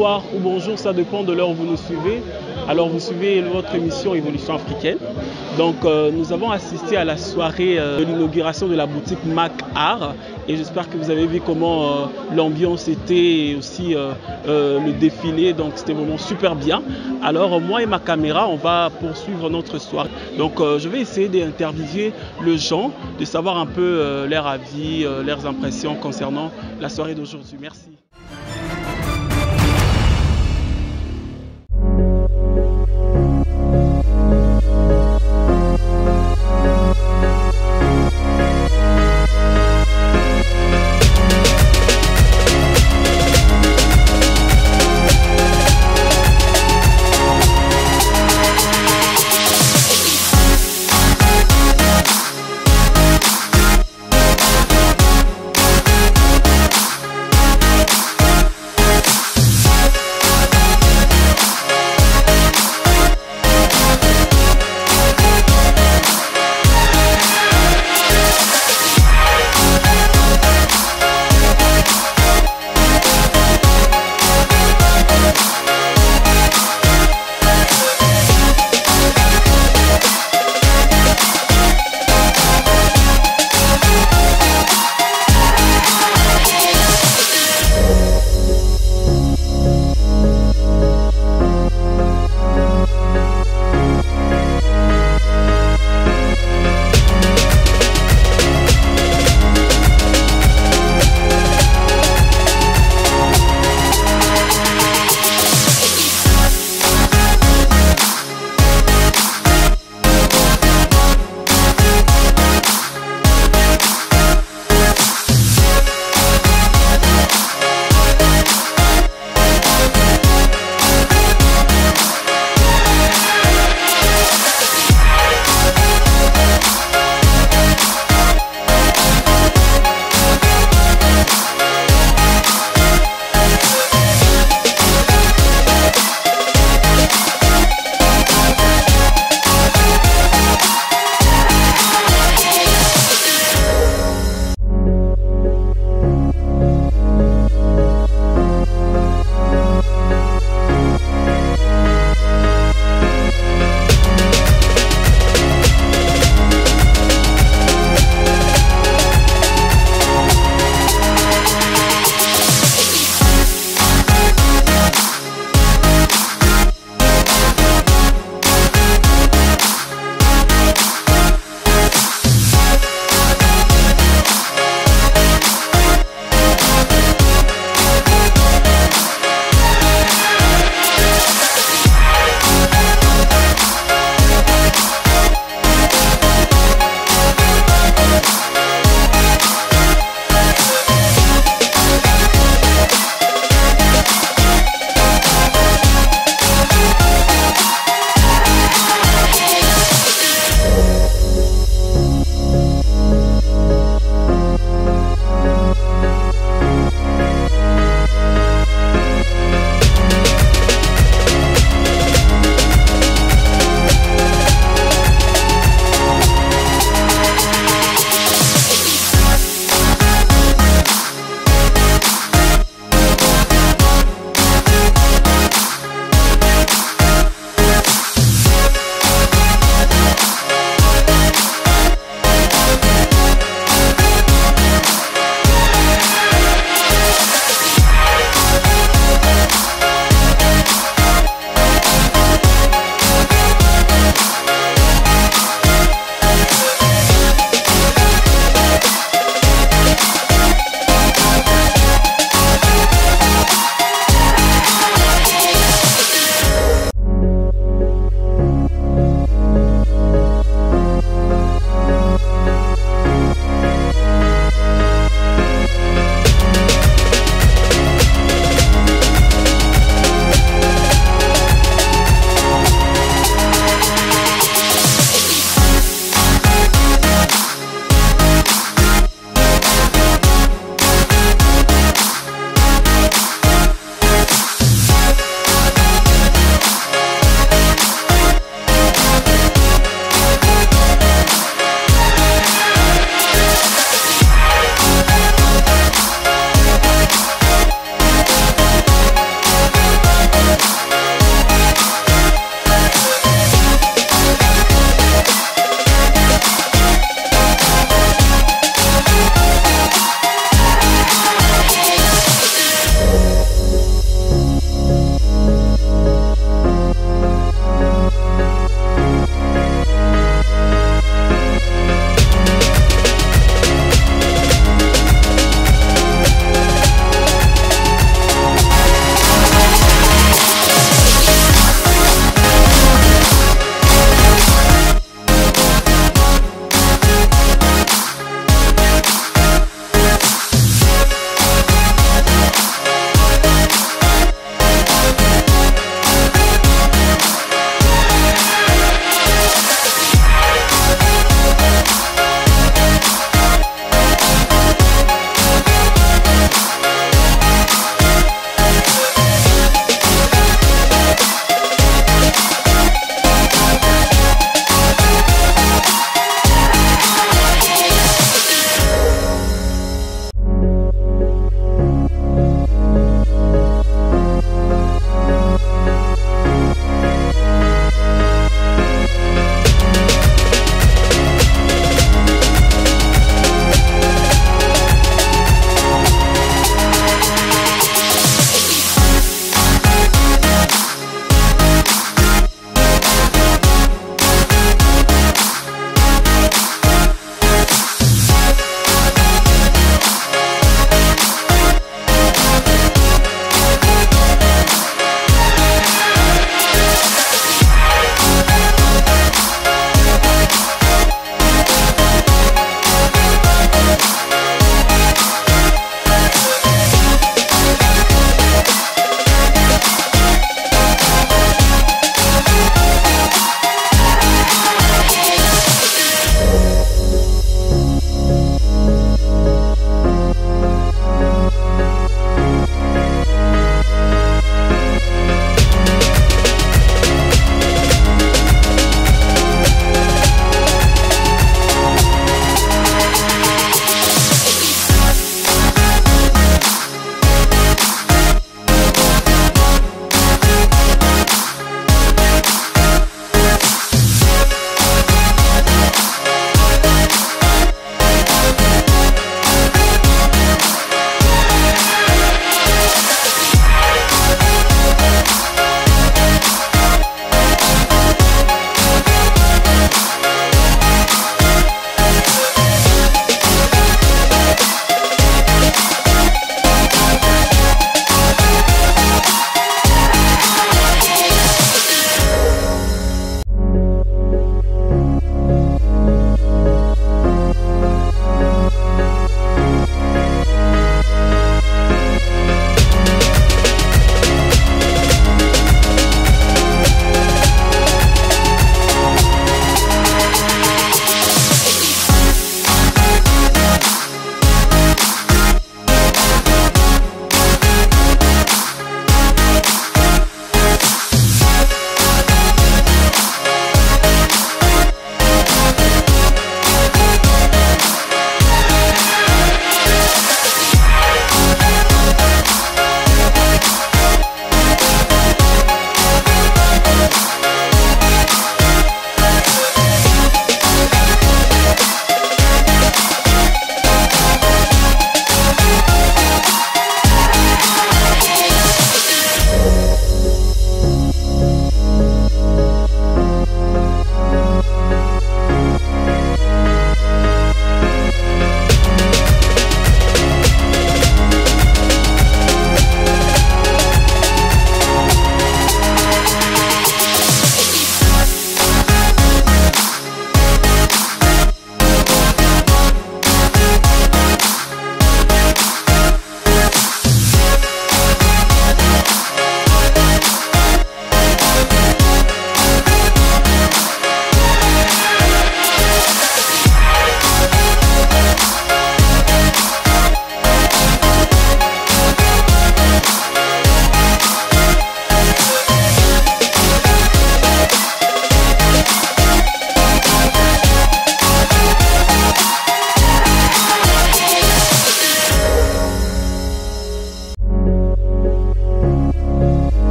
bonsoir ou bonjour, ça dépend de l'heure où vous nous suivez. Alors vous suivez votre émission Évolution africaine. Donc euh, nous avons assisté à la soirée euh, de l'inauguration de la boutique Mac Art et j'espère que vous avez vu comment euh, l'ambiance était et aussi euh, le défilé. Donc c'était vraiment super bien. Alors moi et ma caméra, on va poursuivre notre soirée. Donc je vais essayer d'interviewer le gens, de savoir un peu leur avis, leurs impressions concernant la soirée d'aujourd'hui. Merci.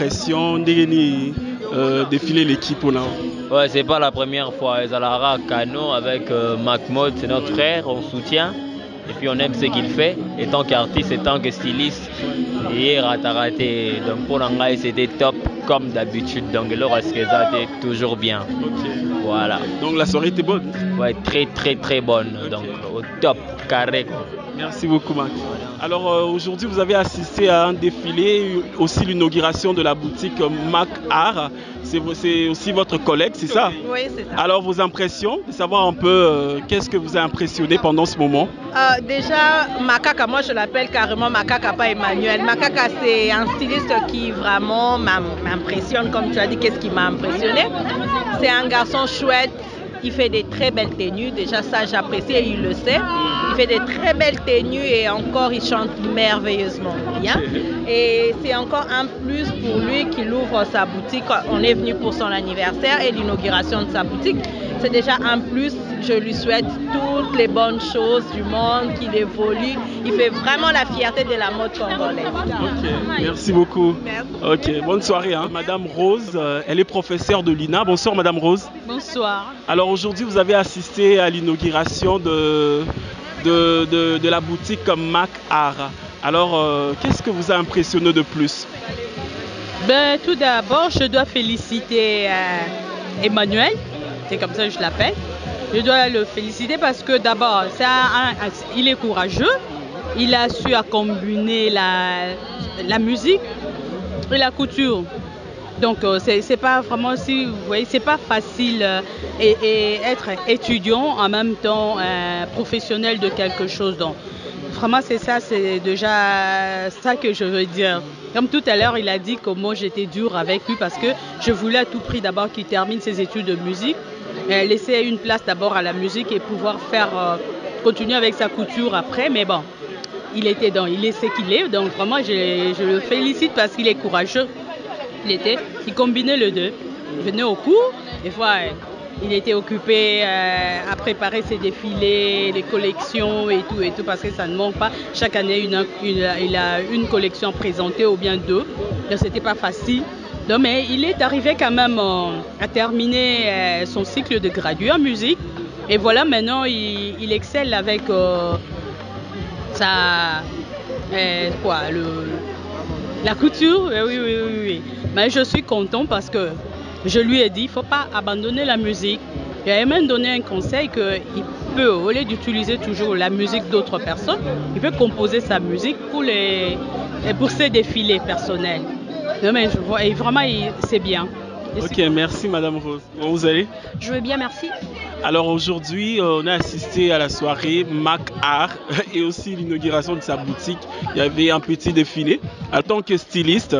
Impression, euh, défiler l'équipe au Ouais, c'est pas la première fois. Zalara Kano avec euh, Macmod, c'est notre frère, on soutient. Et puis on aime ce qu'il fait. Et tant qu'artiste et tant que styliste, hier à raté. Donc pour l'anglais, c'était top comme d'habitude. Donc le reste était toujours bien. Voilà. Donc la soirée était bonne Ouais, très très très bonne. Donc top, carré. Merci beaucoup, Mac. Alors euh, aujourd'hui, vous avez assisté à un défilé, aussi l'inauguration de la boutique Mac Art. C'est aussi votre collègue, c'est ça? Oui, c'est ça. Alors vos impressions, de savoir un peu euh, qu'est-ce que vous a impressionné pendant ce moment? Euh, Déjà, Makaka, moi je l'appelle carrément Makaka, pas Emmanuel. Makaka, c'est un styliste qui vraiment m'impressionne, comme tu as dit, qu'est-ce qui m'a impressionné? C'est un garçon chouette, il fait des très belles tenues, déjà ça j'apprécie et il le sait. Il fait des très belles tenues et encore il chante merveilleusement bien. Et c'est encore un plus pour lui qu'il ouvre sa boutique. On est venu pour son anniversaire et l'inauguration de sa boutique. C'est déjà un plus. Je lui souhaite toutes les bonnes choses du monde, qu'il évolue. Il fait vraiment la fierté de la mode congolaise. Ok, merci beaucoup. Merci. Ok, bonne soirée. Hein. Madame Rose, euh, elle est professeure de l'INA. Bonsoir Madame Rose. Bonsoir. Alors aujourd'hui, vous avez assisté à l'inauguration de, de, de, la boutique Mac Art. Alors, euh, qu'est-ce que vous a impressionné de plus? Ben, Tout d'abord, je dois féliciter euh, Emmanuel, c'est comme ça que je l'appelle. Je dois le féliciter parce que d'abord, il est courageux, il a su à combiner la, musique et la couture. Donc euh, c'est pas vraiment si vous voyez c'est pas facile et, être étudiant en même temps professionnel de quelque chose. Donc Vraiment, c'est ça, c'est déjà ça que je veux dire. Comme tout à l'heure, il a dit que moi j'étais dur avec lui parce que je voulais à tout prix d'abord qu'il termine ses études de musique, laisser une place d'abord à la musique et pouvoir faire euh, continuer avec sa couture après. Mais bon, il était dans, il est ce qu'il est. Donc vraiment, je, le félicite parce qu'il est courageux. Il était, il combinait les deux. Il venait au cours, des fois il était occupé euh, à préparer ses défilés, les collections et tout et tout parce que ça ne manque pas. Chaque année, il a une collection présentée ou bien deux. Donc c'était pas facile. Mais il est arrivé quand même euh, à terminer euh, son cycle de gradué en musique. Et voilà, maintenant il, excelle avec sa quoi, la couture. Oui, oui, oui, oui. Mais je suis content parce que je lui ai dit, il ne faut pas abandonner la musique. Il a même donné un conseil qu'il peut, au lieu d'utiliser toujours la musique d'autres personnes, il peut composer sa musique pour, les, pour ses défilés personnels. Non, mais je vois, et vraiment, c'est bien. ok, merci Madame Rose. Comment vous allez? Je vais bien, merci. Alors aujourd'hui, euh, on a assisté à la soirée Mac Art et aussi l'inauguration de sa boutique. Il y avait un petit défilé. En tant que styliste,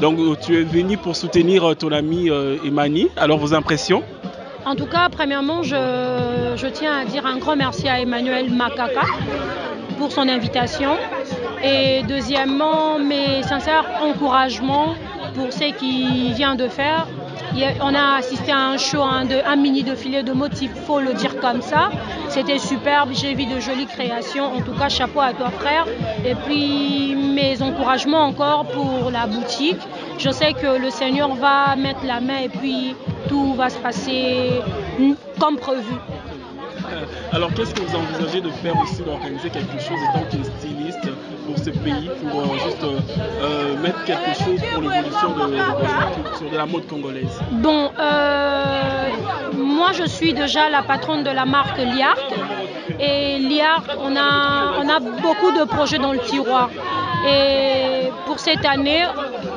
donc tu es venu pour soutenir euh, ton ami euh, Emani. Alors vos impressions? En tout cas, premièrement, je, tiens à dire un grand merci à Emmanuel Makaka pour son invitation. Et deuxièmement, mes sincères encouragements pour ce qu'il vient de faire. On a assisté à un show, un, un mini défilé de motifs, faut le dire comme ça. C'était superbe, j'ai vu de jolies créations. En tout cas, chapeau à toi frère. Et puis mes encouragements encore pour la boutique. Je sais que le Seigneur va mettre la main et puis tout va se passer comme prévu. Alors qu'est-ce que vous envisagez de faire aussi, d'organiser quelque chose étant qu'un styliste pour ce pays, pour euh, juste euh, euh, mettre quelque chose pour l'évolution de, la mode congolaise? Bon, moi je suis déjà la patronne de la marque Liart. Et Liart, on a, beaucoup de projets dans le tiroir. Et pour cette année,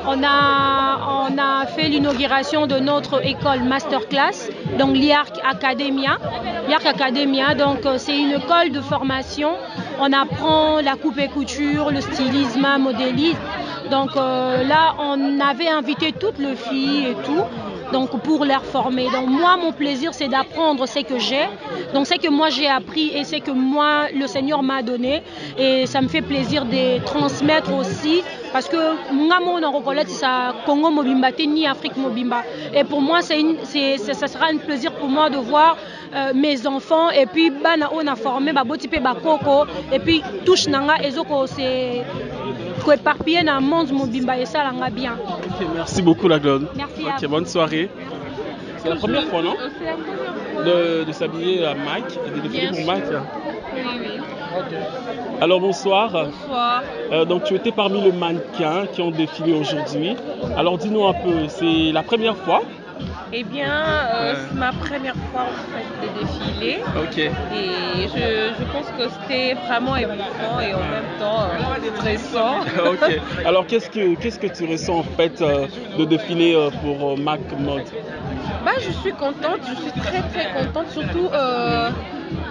on a fait l'inauguration de notre école masterclass, donc l'IARC Academia. L'IARC Academia, donc euh, c'est une école de formation. On apprend la coupe et couture, le stylisme, modélisme. Donc euh, là, on avait invité toutes les filles et tout donc pour les former. Donc moi, mon plaisir, c'est d'apprendre ce que j'ai, donc ce que moi j'ai appris et ce que moi, le Seigneur m'a donné. Et ça me fait plaisir de transmettre aussi, parce que moi, ça Congo Mobimba, ni Afrique Mobimba. Et pour moi, c'est ça sera un plaisir pour moi de voir euh, mes enfants et puis on a formé baboti pe bakoko et puis touche nanga ezoko c'est koéparpille na monde mobimba esalanga bien Ok, merci beaucoup la Glone. Merci à Ok, vous. bonne soirée. C'est la première fois, non? De, de s'habiller à Mac et de défiler pour Mac. Alors bonsoir. Bonsoir. Euh, donc tu étais parmi les mannequins qui ont défilé aujourd'hui. Alors dis-nous un peu, c'est la première fois? Eh bien, euh, c'est ma première fois en fait de défiler. Ok. Et je, je pense que c'était vraiment émouvant et en même temps euh, stressant. ok. Alors qu'est-ce que qu'est-ce que tu ressens en fait euh, de défiler euh, pour Mac Mode? Bah, je suis contente, je suis très très contente, surtout, euh,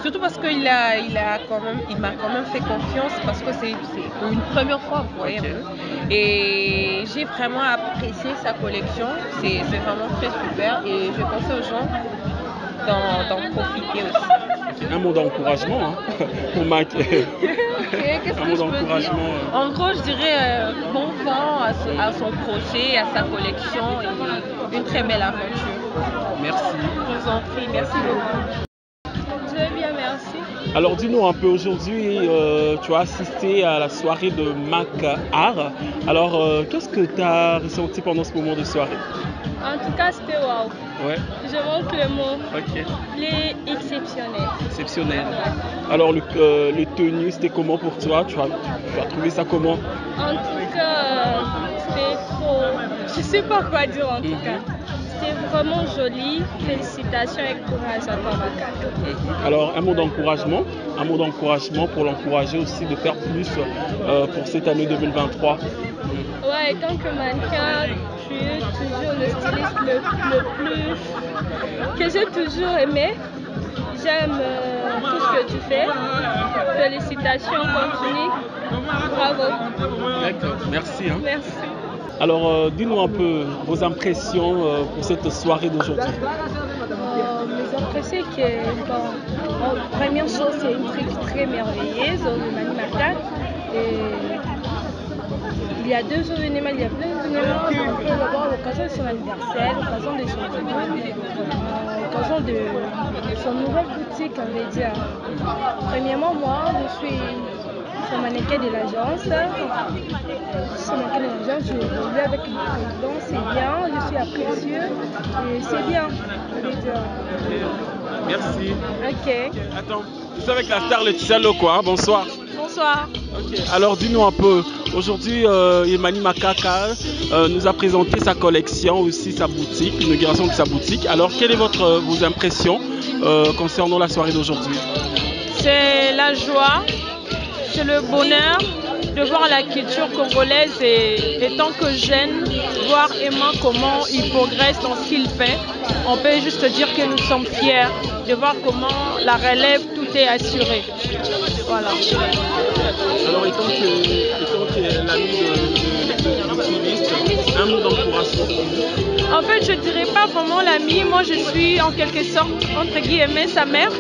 surtout parce qu'il a, il a quand même, il m'a quand même fait confiance parce que c'est une première fois, vous voyez. Et j'ai vraiment apprécié sa collection, c'est vraiment très super et je conseille aux gens d'en profiter aussi. Un mot d'encouragement hein, pour Mac. Ok, qu'est-ce Un que mot je peux dire? d'encouragement. euh. En gros, je dirais euh, bon vent à, son projet, à sa collection et une très belle aventure. Merci. Je vous en prie, merci beaucoup. Je vais bien, merci. Alors dis-nous un peu aujourd'hui, euh, tu as assisté à la soirée de Mac Art. Alors euh, qu'est-ce que tu as ressenti pendant ce moment de soirée? En tout cas, c'était waouh. Ouais. Je manque le mot. Ok. Les exceptionnels. Exceptionnel. Alors le, euh, les tenues, c'était comment pour toi? Tu as, tu as trouvé ça comment? En tout cas, euh, c'était trop. Je sais pas quoi dire en tout Mhm. cas. C'était vraiment joli. Félicitations et courage à toi, Macaque. Alors un mot d'encouragement, un mot d'encouragement pour l'encourager aussi de faire plus euh, pour cette année 2023. Ouais, et tant que mannequin, tu es toujours le styliste le, le plus. que j'ai toujours aimé. J'aime euh, tout ce que tu fais. Félicitations, continue. Bravo. D'accord, merci. hein. Merci. Alors euh, dis-nous un peu vos impressions euh, pour cette soirée d'aujourd'hui. Euh, mes impressions que, première chose, c'est une truc très merveilleuse, le Mani il y a deux événements, il y a plein d'événements. On peut avoir l'occasion de son anniversaire, l'occasion de son euh, l'occasion de son nouvelle boutique, on va dire. Premièrement, moi, je suis son mannequin de l'agence. Je suis mannequin de l'agence, je évolue avec le président, c'est bien, je suis apprécieux et c'est bien. Merci. Ok. Attends, je suis avec la star Laetitia Loco, hein, bonsoir. Bonsoir. Ok, Alors dis-nous un peu, aujourd'hui euh, Makaka euh, nous a présenté sa collection, aussi sa boutique, l'inauguration de sa boutique. Alors quelles sont votre, euh, vos impressions euh, concernant la soirée d'aujourd'hui? C'est la joie, c'est le bonheur de voir la culture congolaise et, et tant que jeune, voir Emma comment il progresse dans ce qu'il fait. On peut juste dire que nous sommes fiers de voir comment la relève, tout est assuré. Voilà. Alors étant que, l'ami de, un mot d'encouragement pour vous. En fait, je dirais pas vraiment l'ami. Moi, je suis en quelque sorte, entre guillemets, sa mère.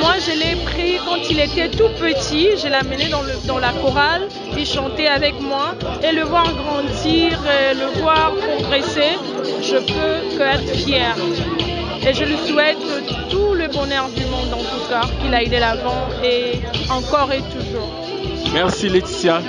Moi, je l'ai pris quand il était tout petit. Je l'ai amené dans, la chorale. Il chantait avec moi. Et le voir grandir, le voir progresser, je peux que être fière. Et je lui souhaite tout le bonheur du monde, en tout cas, qu'il aille de l'avant et encore et toujours. Merci Laetitia.